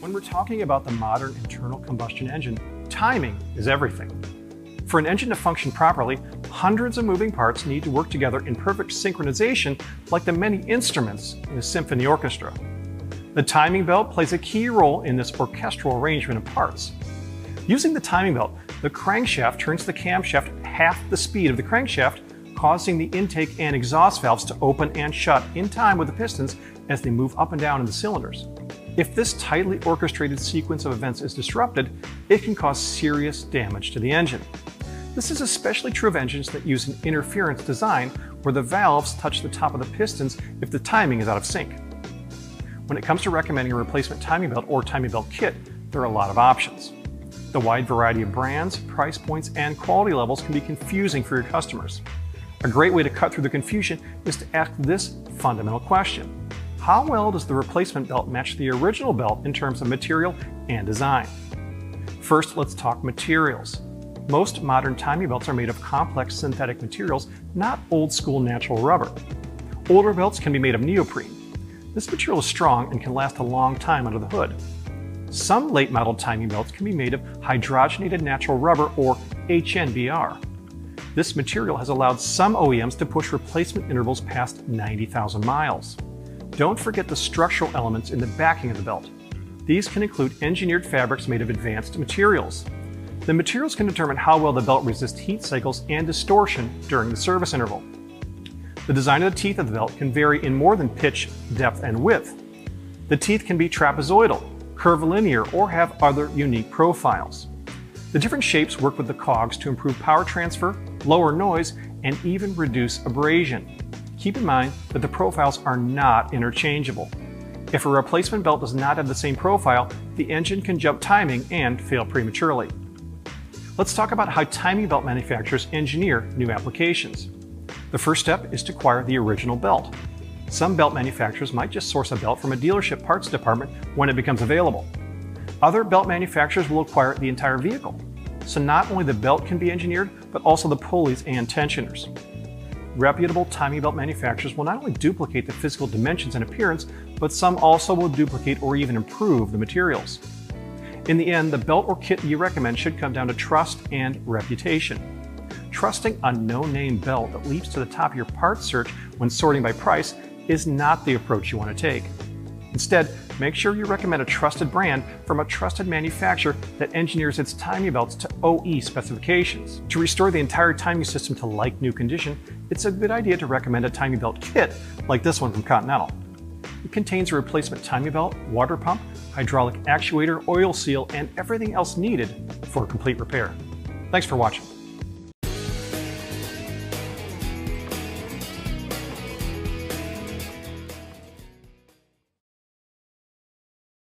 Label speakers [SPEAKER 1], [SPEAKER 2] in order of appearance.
[SPEAKER 1] When we're talking about the modern internal combustion engine, timing is everything. For an engine to function properly, hundreds of moving parts need to work together in perfect synchronization like the many instruments in a symphony orchestra. The timing belt plays a key role in this orchestral arrangement of parts. Using the timing belt, the crankshaft turns the camshaft half the speed of the crankshaft, causing the intake and exhaust valves to open and shut in time with the pistons as they move up and down in the cylinders. If this tightly orchestrated sequence of events is disrupted, it can cause serious damage to the engine. This is especially true of engines that use an interference design where the valves touch the top of the pistons if the timing is out of sync. When it comes to recommending a replacement timing belt or timing belt kit, there are a lot of options. The wide variety of brands, price points, and quality levels can be confusing for your customers. A great way to cut through the confusion is to ask this fundamental question how well does the replacement belt match the original belt in terms of material and design? First, let's talk materials. Most modern timing belts are made of complex synthetic materials, not old school natural rubber. Older belts can be made of neoprene. This material is strong and can last a long time under the hood. Some late model timing belts can be made of hydrogenated nitrile rubber or HNBR. This material has allowed some OEMs to push replacement intervals past 90,000 miles. Don't forget the structural elements in the backing of the belt. These can include engineered fabrics made of advanced materials. The materials can determine how well the belt resists heat cycles and distortion during the service interval. The design of the teeth of the belt can vary in more than pitch, depth, and width. The teeth can be trapezoidal, curvilinear, or have other unique profiles. The different shapes work with the cogs to improve power transfer, lower noise, and even reduce abrasion. Keep in mind that the profiles are not interchangeable. If a replacement belt does not have the same profile, the engine can jump timing and fail prematurely. Let's talk about how timing belt manufacturers engineer new applications. The first step is to acquire the original belt. Some belt manufacturers might just source a belt from a dealership parts department when it becomes available. Other belt manufacturers will acquire the entire vehicle. So not only the belt can be engineered, but also the pulleys and tensioners reputable timing belt manufacturers will not only duplicate the physical dimensions and appearance, but some also will duplicate or even improve the materials. In the end, the belt or kit you recommend should come down to trust and reputation. Trusting a no-name belt that leaps to the top of your parts search when sorting by price is not the approach you want to take. Instead, make sure you recommend a trusted brand from a trusted manufacturer that engineers its timing belts to OE specifications. To restore the entire timing system to like new condition, it's a good idea to recommend a timing belt kit like this one from Continental. It contains a replacement timing belt, water pump, hydraulic actuator, oil seal, and everything else needed for complete repair. Thanks for watching.